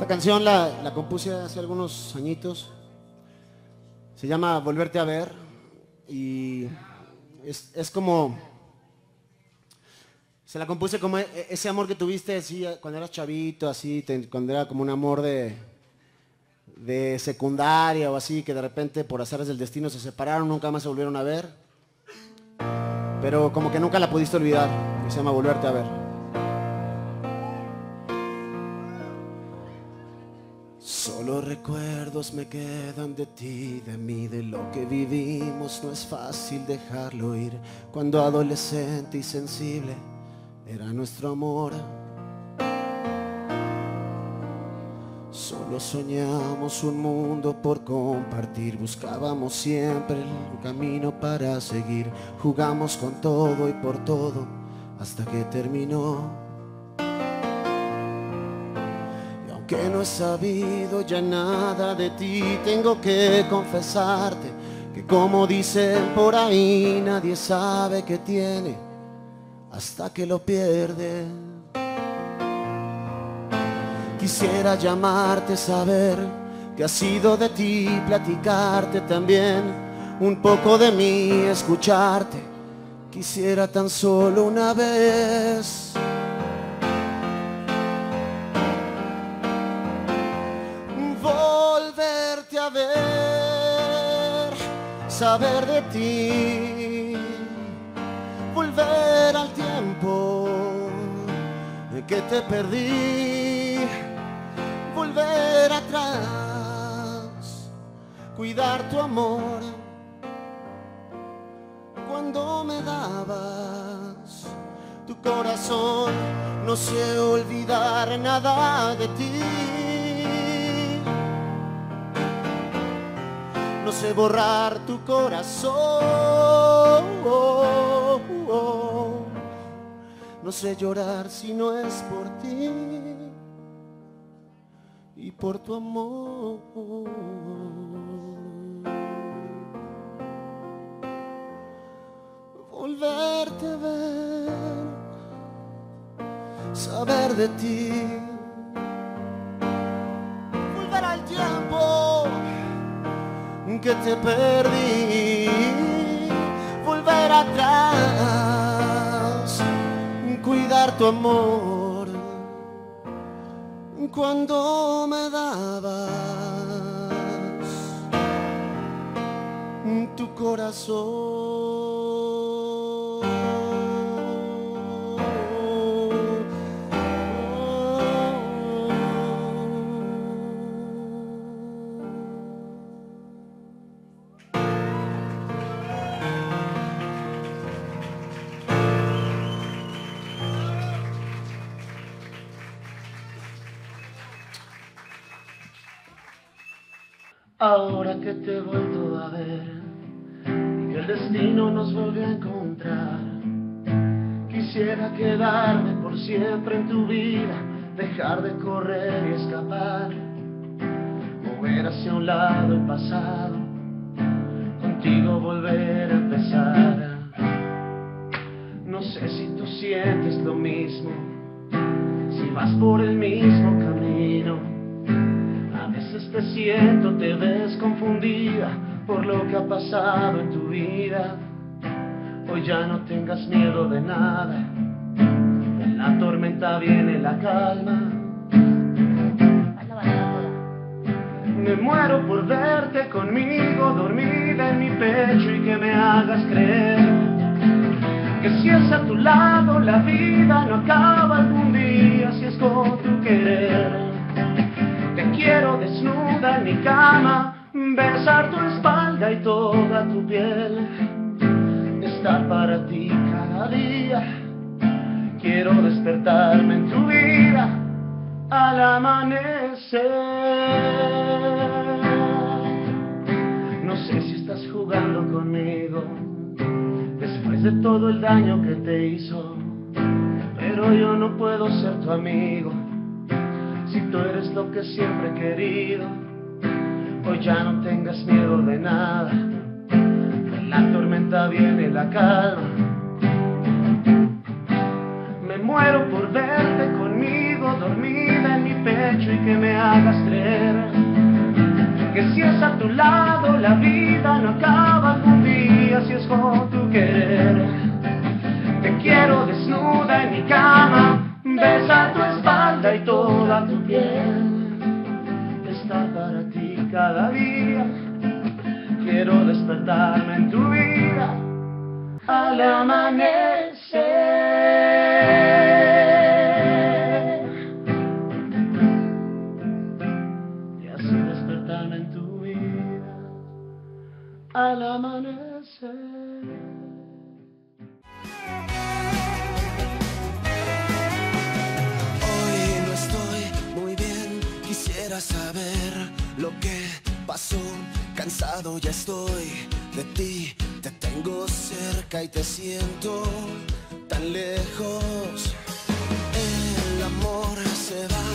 Esta canción la, compuse hace algunos añitos. Se llama Volverte a ver y es, es como... Se la compuse como e- e- ese amor que tuviste así, cuando eras chavito, así, cuando era como un amor de, de secundaria o así, que de repente por azares del destino se separaron, nunca más se volvieron a ver. Pero como que nunca la pudiste olvidar, se llama Volverte a ver. Solo recuerdos me quedan de ti, de mí, de lo que vivimos. No es fácil dejarlo ir. Cuando adolescente y sensible era nuestro amor. Solo soñamos un mundo por compartir, buscábamos siempre el camino para seguir, jugamos con todo y por todo hasta que terminó. Aunque no he sabido ya nada de ti, tengo que confesarte que como dicen por ahí, nadie sabe que tiene hasta que lo pierde. Quisiera llamarte, saber que ha sido de ti, platicarte también un poco de mí, escucharte. Quisiera tan solo una vez. Ver, saber de ti, volver al tiempo que te perdí volver atrás, cuidar tu amor cuando me dabas tu corazón. No sé olvidar nada de ti. No sé borrar tu corazón. No sé llorar si no es por ti y por tu amor. Volverte a ver, saber de ti, que te perdí, volver atrás, cuidar tu amor cuando me dabas tu corazón. Ahora que te he vuelto a ver y que el destino nos volvió a encontrar, quisiera quedarme por siempre en tu vida, dejar de correr y escapar, mover hacia un lado el pasado, contigo volver a empezar. No sé si tú sientes lo mismo, si vas por el mismo camino. A veces te siento, te ves por lo que ha pasado en tu vida. Hoy ya no tengas miedo de nada. En la tormenta viene la calma. Me muero por verte conmigo, dormida en mi pecho y que me hagas creer que si es a tu lado la vida no acaba algún día si es con tu querer. Te quiero desnuda en mi cama, besar tu espalda y toda tu piel. Estar para ti cada día. Quiero despertarme en tu vida al amanecer. No sé si estás jugando conmigo después de todo el daño que te hizo, pero yo no puedo ser tu amigo si tú eres lo que siempre he querido. Hoy ya no tengas miedo de nada. La tormenta viene la calma. Me muero por verte conmigo, dormida en mi pecho y que me hagas creer que si es a tu lado la vida no acaba algún día si es con tu querer. Te quiero quiero despertarme en tu vida al amanecer. Y así despertarme en tu vida al amanecer. Saber lo que pasó. Cansado ya estoy de ti, te tengo cerca y te siento tan lejos. El amor se va,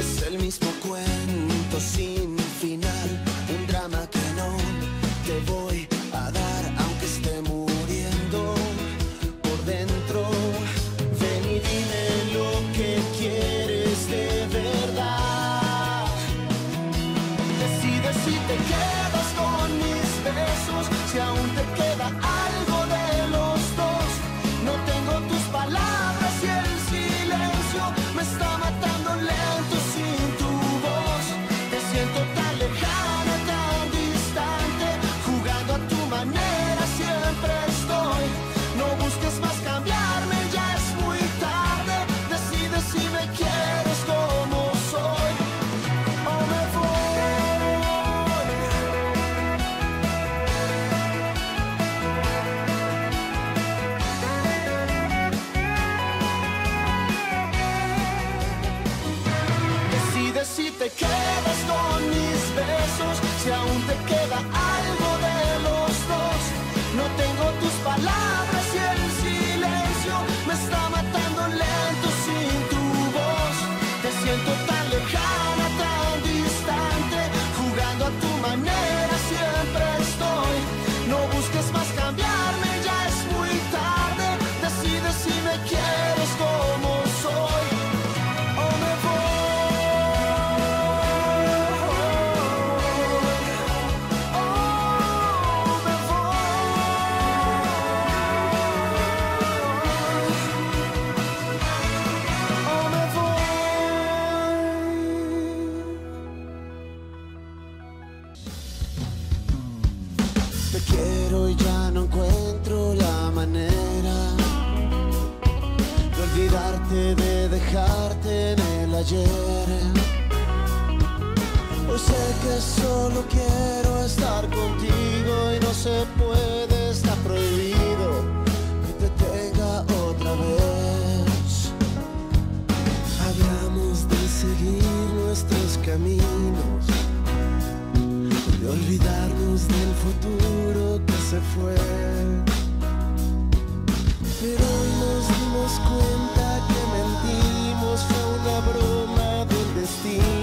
es el mismo cuento sin final, un drama que no te voy silencio me mis besos, si aún te queda de dejarte en el ayer. Hoy sé que solo quiero estar contigo y no se puede, está prohibido que te tenga otra vez. Hablamos de seguir nuestros caminos, de olvidarnos del futuro que se fue. Pero nos dimos cuenta broma del destino.